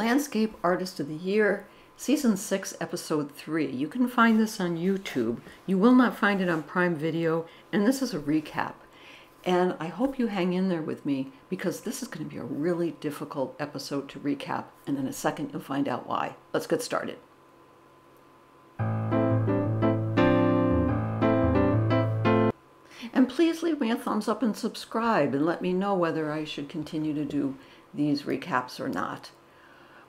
Landscape Artist of the Year, Season 6, Episode 3. You can find this on YouTube. You will not find it on Prime Video, and this is a recap. And I hope you hang in there with me because this is going to be a really difficult episode to recap, and in a second you'll find out why. Let's get started. And please leave me a thumbs up and subscribe and let me know whether I should continue to do these recaps or not.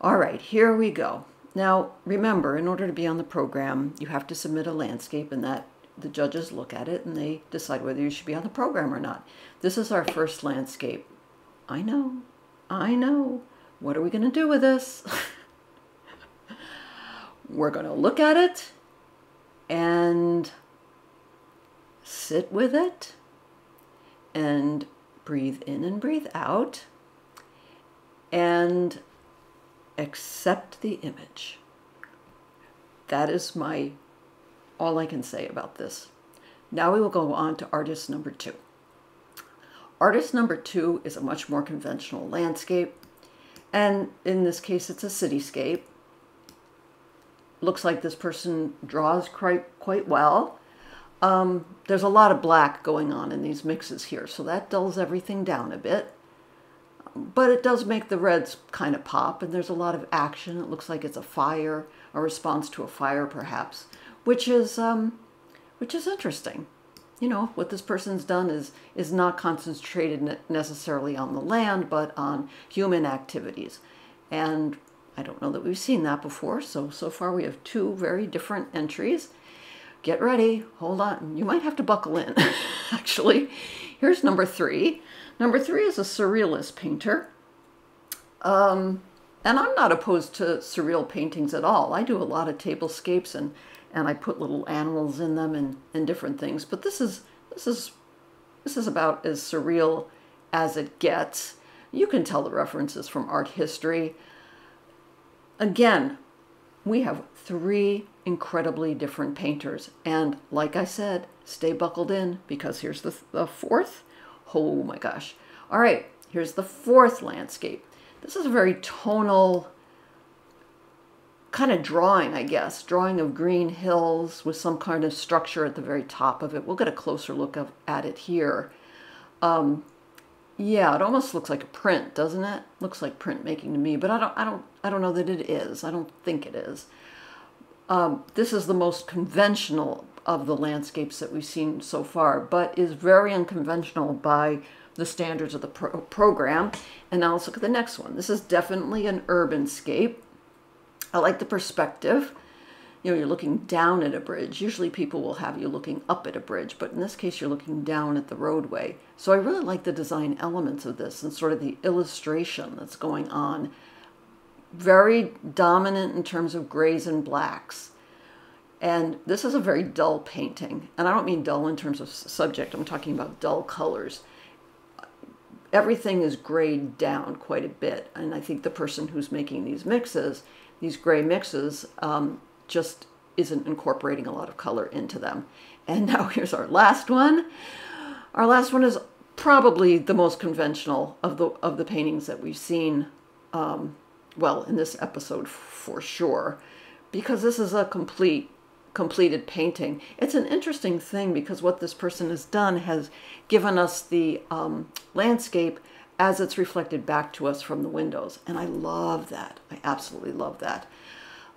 All right, here we go. Now, remember, in order to be on the program, you have to submit a landscape and that the judges look at it and they decide whether you should be on the program or not. This is our first landscape. I know, I know. What are we going to do with this? We're going to look at it and sit with it and breathe in and breathe out and accept the image. That is my all I can say about this. Now we will go on to artist number two. Artist number two is a much more conventional landscape, and in this case, it's a cityscape. Looks like this person draws quite quite well. Um, there's a lot of black going on in these mixes here, so that dulls everything down a bit. But it does make the reds kind of pop, and there's a lot of action. It looks like it's a fire, a response to a fire, perhaps, which is um, which is interesting. You know, what this person's done is is not concentrated necessarily on the land, but on human activities. And I don't know that we've seen that before. So so far we have two very different entries get ready, hold on. You might have to buckle in, actually. Here's number three. Number three is a surrealist painter. Um, and I'm not opposed to surreal paintings at all. I do a lot of tablescapes and, and I put little animals in them and, and different things. But this is, this, is, this is about as surreal as it gets. You can tell the references from art history. Again, we have three incredibly different painters. And like I said, stay buckled in because here's the, the fourth. Oh my gosh. All right, here's the fourth landscape. This is a very tonal kind of drawing, I guess, drawing of green hills with some kind of structure at the very top of it. We'll get a closer look of, at it here. Um, yeah, it almost looks like a print, doesn't it? Looks like printmaking to me, but I don't, I don't, I don't know that it is. I don't think it is. Um, this is the most conventional of the landscapes that we've seen so far, but is very unconventional by the standards of the pro program. And now let's look at the next one. This is definitely an urban scape. I like the perspective. You know, you're looking down at a bridge. Usually people will have you looking up at a bridge, but in this case, you're looking down at the roadway. So I really like the design elements of this and sort of the illustration that's going on very dominant in terms of grays and blacks. And this is a very dull painting. And I don't mean dull in terms of subject, I'm talking about dull colors. Everything is grayed down quite a bit. And I think the person who's making these mixes, these gray mixes, um, just isn't incorporating a lot of color into them. And now here's our last one. Our last one is probably the most conventional of the of the paintings that we've seen um, well, in this episode for sure, because this is a complete completed painting. It's an interesting thing because what this person has done has given us the um, landscape as it's reflected back to us from the windows. And I love that. I absolutely love that.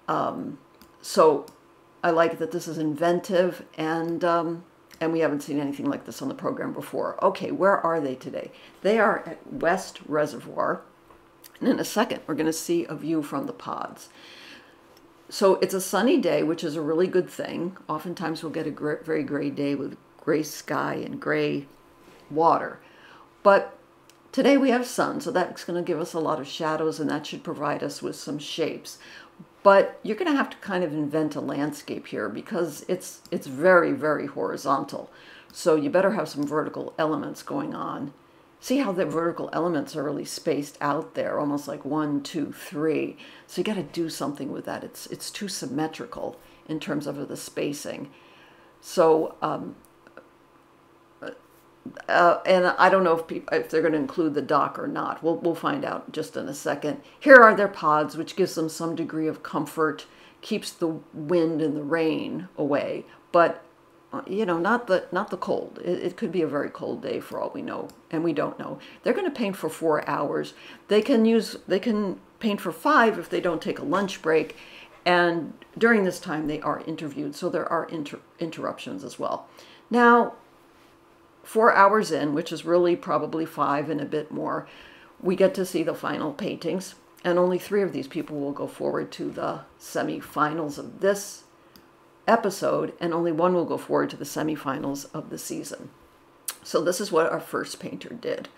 Um, so I like that this is inventive and um, and we haven't seen anything like this on the program before. Okay, where are they today? They are at West Reservoir and in a second, we're going to see a view from the pods. So it's a sunny day, which is a really good thing. Oftentimes we'll get a very gray day with gray sky and gray water. But today we have sun, so that's going to give us a lot of shadows and that should provide us with some shapes. But you're going to have to kind of invent a landscape here because it's, it's very, very horizontal. So you better have some vertical elements going on see how the vertical elements are really spaced out there, almost like one, two, three. So you got to do something with that. It's it's too symmetrical in terms of the spacing. So um, uh, and I don't know if people, if they're going to include the dock or not. We'll we'll find out just in a second. Here are their pods, which gives them some degree of comfort, keeps the wind and the rain away, but uh, Uh, you know, not the not the cold. It, it, could be a very cold day for all we know, and we don't know. They're going to paint for four hours. They can use they can paint for five if they don't take a lunch break, and during this time they are interviewed, so there are inter interruptions as well. Now, four hours in, which is really probably five and a bit more, we get to see the final paintings. And only three of these people will go forward to the semifinals of this episode, and only one will go forward to the semifinals of the season. So, this is what our first painter did.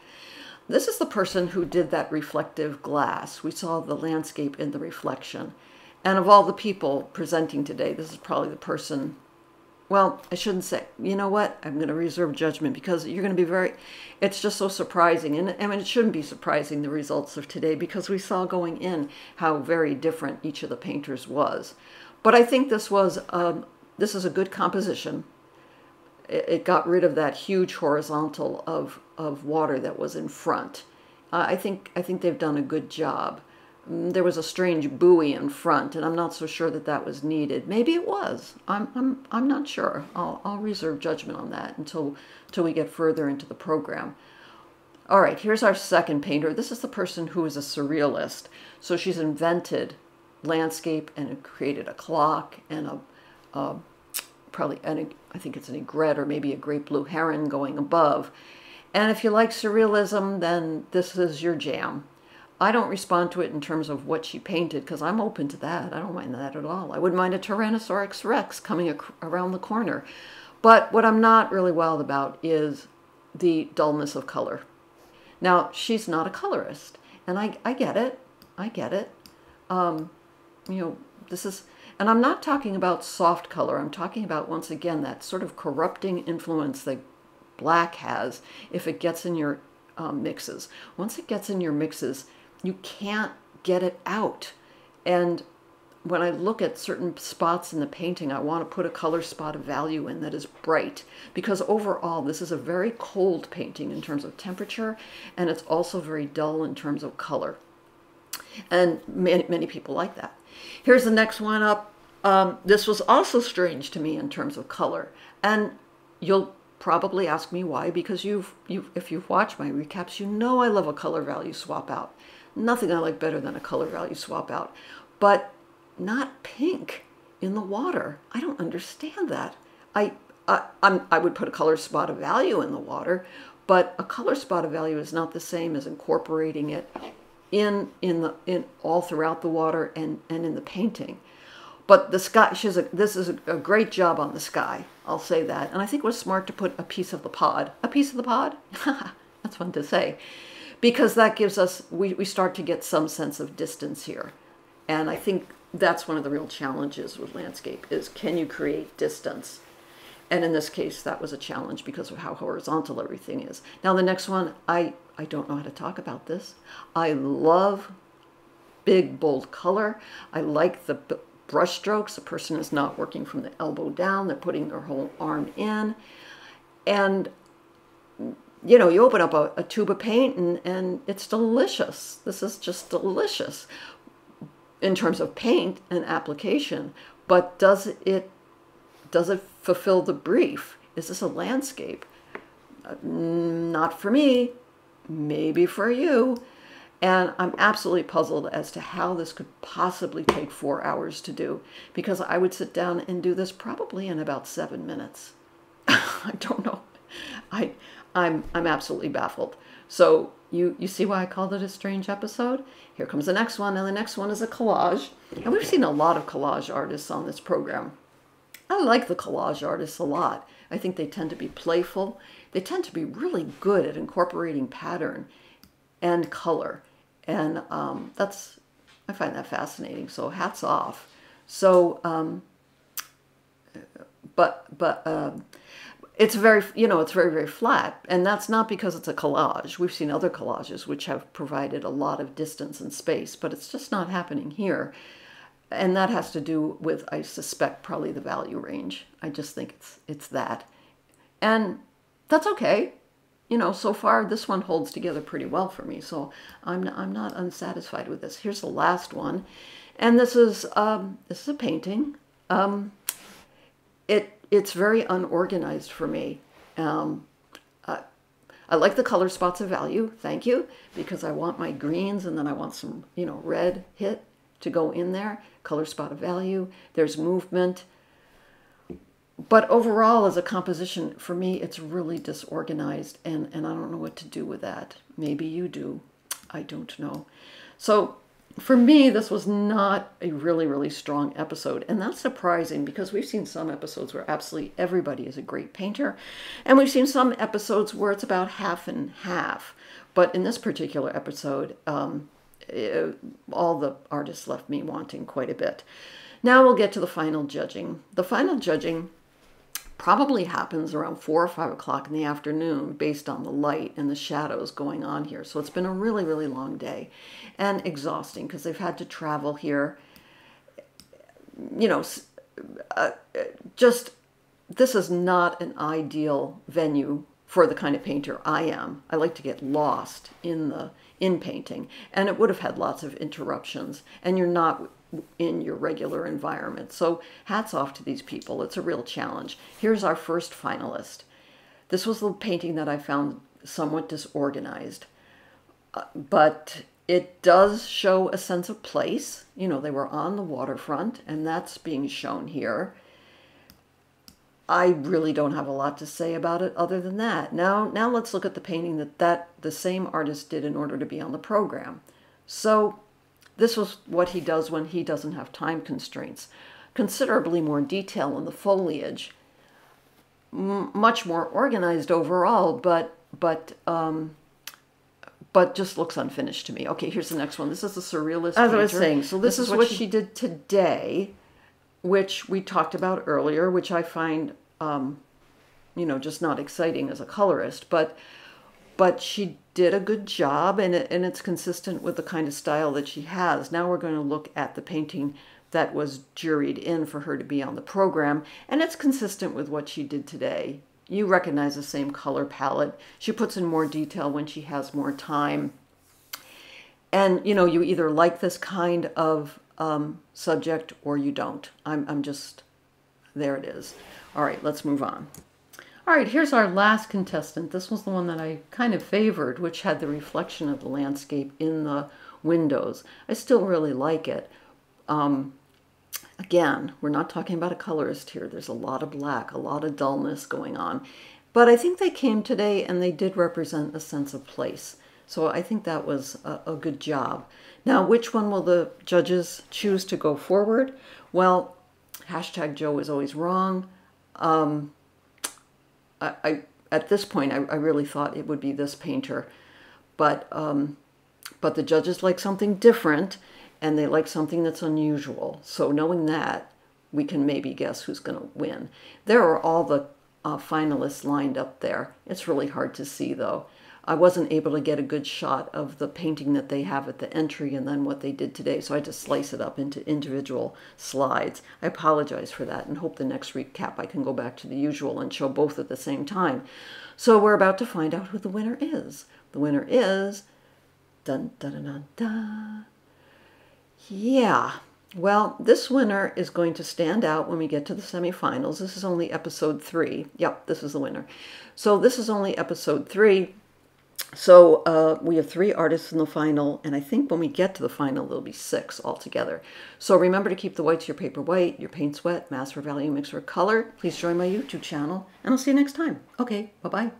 This is the person who did that reflective glass. We saw the landscape in the reflection. And of all the people presenting today, this is probably the person well, I shouldn't say, you know what? I'm going to reserve judgment because you're going to be very, it's just so surprising. And I mean, it shouldn't be surprising, the results of today, because we saw going in how very different each of the painters was. But I think this was, um, this is a good composition. It, it, got rid of that huge horizontal of, of water that was in front. Uh, I think, I think they've done a good job. Mm, there was a strange buoy in front, and I'm not so sure that that was needed. Maybe it was. I'm, I'm, I'm not sure. I'll, I'll reserve judgment on that until, until we get further into the program. All right, here's our second painter. This is the person who is a surrealist. So she's invented landscape and created a clock and a, a probably, an, I think it's an aigrette or maybe a great blue heron going above. And if you like surrealism, then this is your jam. I don't respond to it in terms of what she painted because I'm open to that. I don't mind that at all. I wouldn't mind a Tyrannosaurus Rex coming around the corner. But what I'm not really wild about is the dullness of color. Now, she's not a colorist, and I, I get it. I get it. Um, you know, this is, and I'm not talking about soft color. I'm talking about, once again, that sort of corrupting influence that black has if it gets in your um, mixes. Once it gets in your mixes, you can't get it out. And when I look at certain spots in the painting, I want to put a color spot of value in that is bright because overall this is a very cold painting in terms of temperature and it's also very dull in terms of color. And many, many people like that. Here's the next one up. Um, this was also strange to me in terms of color. And you'll probably ask me why because you've, you've if you've watched my recaps, you know I love a color value swap out. Nothing I like better than a color value swap out. But not pink in the water. I don't understand that. I, I, I'm, I would put a color spot of value in the water, but a color spot of value is not the same as incorporating it in in the in all throughout the water and and in the painting. But the sky, she's a, this is a, a great job on the sky. I'll say that. And I think it was smart to put a piece of the pod. A piece of the pod? That's fun to say because that gives us, we, we start to get some sense of distance here. And I think that's one of the real challenges with landscape is can you create distance? And in this case, that was a challenge because of how horizontal everything is. Now the next one, I, I don't know how to talk about this. I love big, bold color. I like the brush strokes. The person is not working from the elbow down. They're putting their whole arm in. And you know, you open up a, a tube of paint and, and it's delicious. This is just delicious in terms of paint and application. But does it does it fulfill the brief? Is this a landscape? Uh, not for me. Maybe for you. And I'm absolutely puzzled as to how this could possibly take four hours to do because I would sit down and do this probably in about seven minutes. I don't know. I I'm, I'm absolutely baffled. So you, you see why I called it a strange episode? Here comes the next one, and the next one is a collage. And we've seen a lot of collage artists on this program. I like the collage artists a lot. I think they tend to be playful. They tend to be really good at incorporating pattern and color. And um, that's, I find that fascinating. So hats off. So, um, but, but, um, it's very you know it's very very flat and that's not because it's a collage we've seen other collages which have provided a lot of distance and space but it's just not happening here and that has to do with i suspect probably the value range i just think it's it's that and that's okay you know, so far this one holds together pretty well for me. So I'm, I'm not unsatisfied with this. Here's the last one. And this is, um, this is a painting. Um, it, it's very unorganized for me. Um, I like the color spots of value, thank you, because I want my greens and then I want some, you know, red hit to go in there. Color spot of value. There's movement but overall, as a composition, for me, it's really disorganized, and, and I don't know what to do with that. Maybe you do. I don't know. So for me, this was not a really, really strong episode. And that's surprising because we've seen some episodes where absolutely everybody is a great painter. And we've seen some episodes where it's about half and half. But in this particular episode, um, it, all the artists left me wanting quite a bit. Now we'll get to the final judging. The final judging probably happens around four or five o'clock in the afternoon based on the light and the shadows going on here. So it's been a really, really long day and exhausting because they've had to travel here. You know, uh, just this is not an ideal venue for the kind of painter I am. I like to get lost in the in painting and it would have had lots of interruptions and you're not in your regular environment. So hats off to these people. It's a real challenge. Here's our first finalist. This was the painting that I found somewhat disorganized, uh, but it does show a sense of place. You know, they were on the waterfront, and that's being shown here. I really don't have a lot to say about it other than that. Now, now let's look at the painting that, that the same artist did in order to be on the program. So this was what he does when he doesn't have time constraints. Considerably more detail in the foliage, much more organized overall, but but um, but just looks unfinished to me. Okay, here's the next one. This is a surrealist. As painter. I was saying, so this, this is, is, what she, she, did today, which we talked about earlier, which I find, um, you know, just not exciting as a colorist, but but she did a good job and, it, and it's consistent with the kind of style that she has. Now we're going to look at the painting that was juried in for her to be on the program and it's consistent with what she did today. You recognize the same color palette. She puts in more detail when she has more time. And you know, you either like this kind of um, subject or you don't. I'm, I'm just, there it is. All right, let's move on. All right, here's our last contestant. This was the one that I kind of favored, which had the reflection of the landscape in the windows. I still really like it. Um, again, we're not talking about a colorist here. There's a lot of black, a lot of dullness going on. But I think they came today and they did represent a sense of place. So I think that was a, a good job. Now, which one will the judges choose to go forward? Well, hashtag Jo is always wrong. Um, I, I at this point, I, I, really thought it would be this painter, but um, but the judges like something different, and they like something that's unusual. So knowing that, we can maybe guess who's going to win. There are all the uh, finalists lined up there. It's really hard to see though. I wasn't able to get a good shot of the painting that they have at the entry and then what they did today, so I had to slice it up into individual slides. I apologize for that and hope the next recap I can go back to the usual and show both at the same time. So we're about to find out who the winner is. The winner is... Dun, dun, dun, dun, dun. Yeah, well, this winner is going to stand out when we get to the semifinals. This is only episode three. Yep, this is the winner. So this is only episode three. So uh, we have three artists in the final, and I think when we get to the final, there'll be six altogether. So remember to keep the whites of your paper white, your paints wet, mass for value, mix for color. Please join my YouTube channel, and I'll see you next time. Okay, bye-bye.